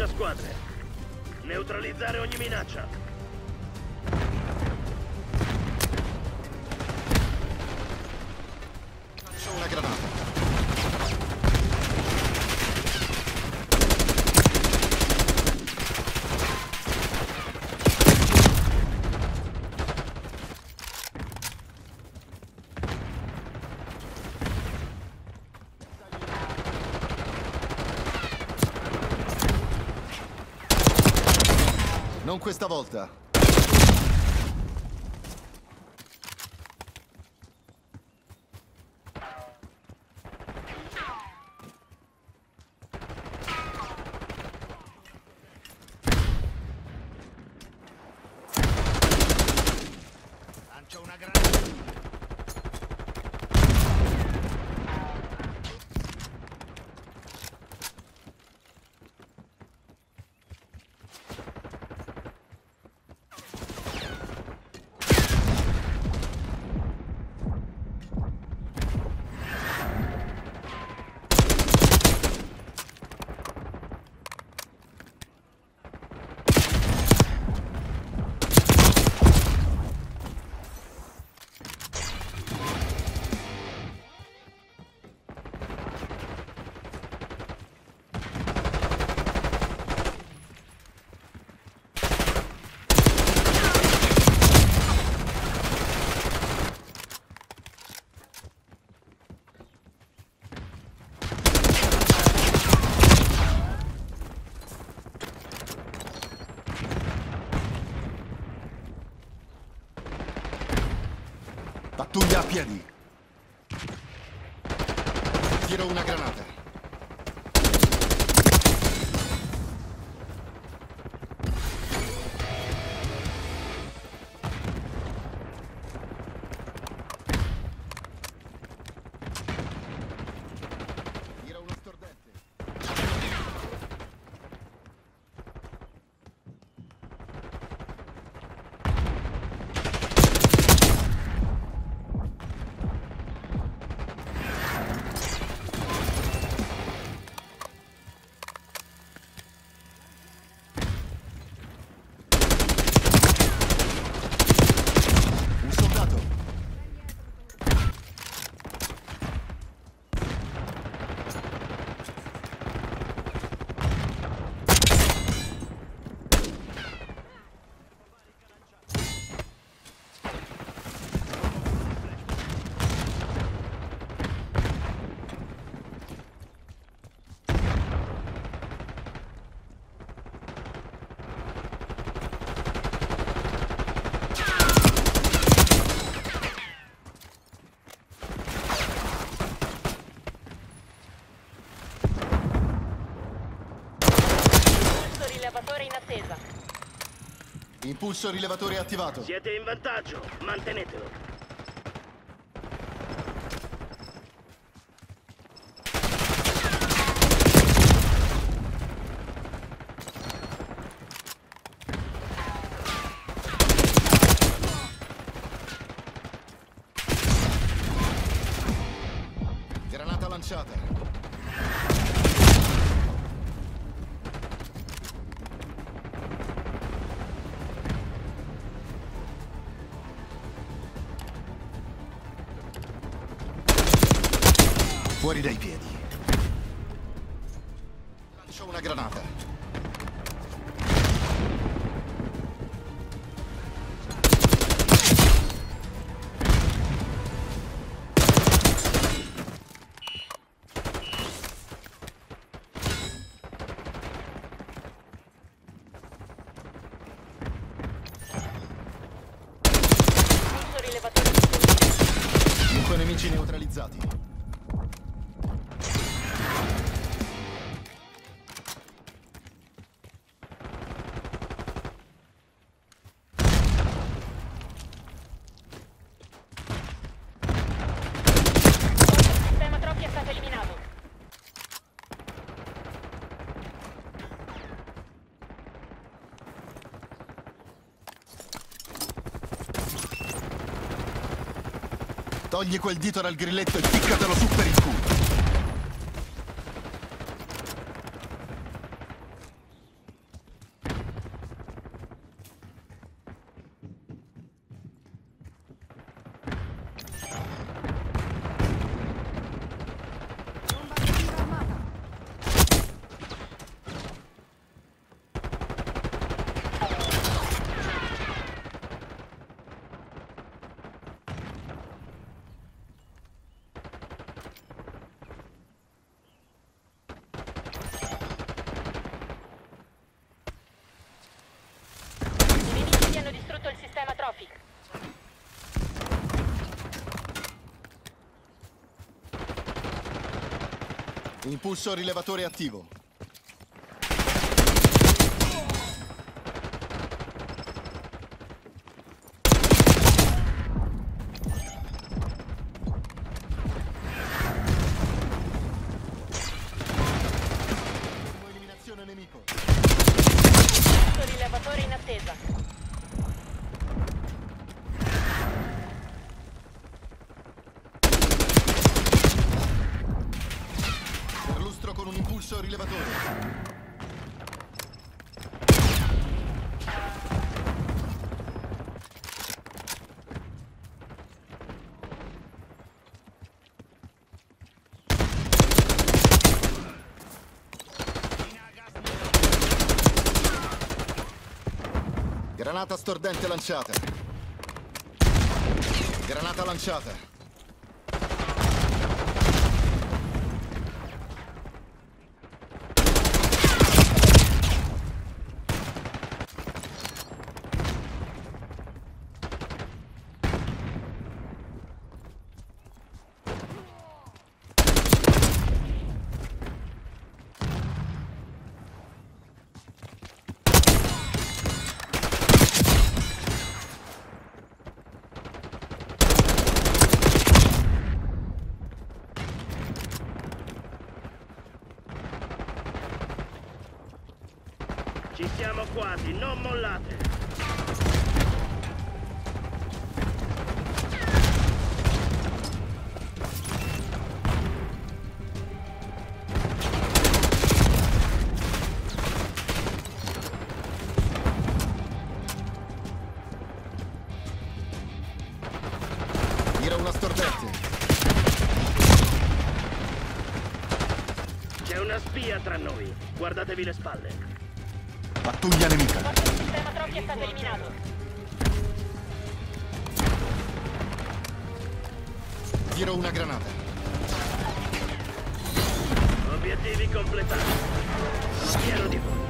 Deathmatch a squadre. Neutralizzare ogni minaccia. C'ho una granata. Non questa volta. Lancio una granata. Pattuglia a piedi. Tiro una granata. Impulso rilevatore attivato. Siete in vantaggio. Mantenetelo. Granata lanciata. Fuori dai piedi. Lancio una granata. Nemici neutralizzati. Togli quel dito dal grilletto e ficcatelo su per il culo. Impulso rilevatore attivo. Eliminazione nemico. Rilevatore in attesa. Rilevatore. Granata stordente lanciata. Granata lanciata. Ci siamo quasi, non mollate. Tira una stordente. C'è una spia tra noi. Guardatevi le spalle. Pattuglia nemica. Il vostro sistema troppi è stato eliminato. Tiro una granata. Obiettivi completati. Pieno di voi.